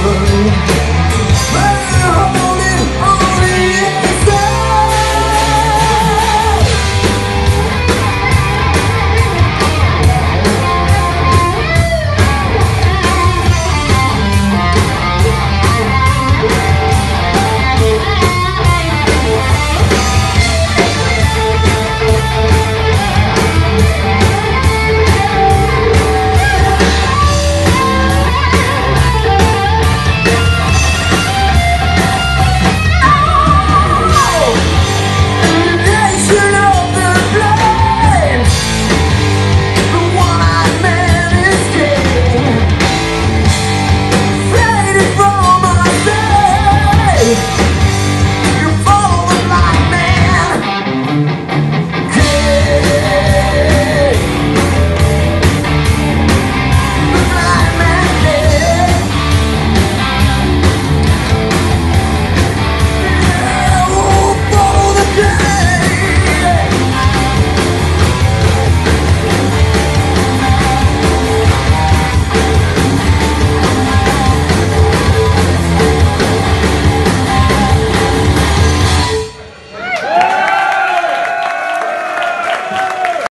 follow.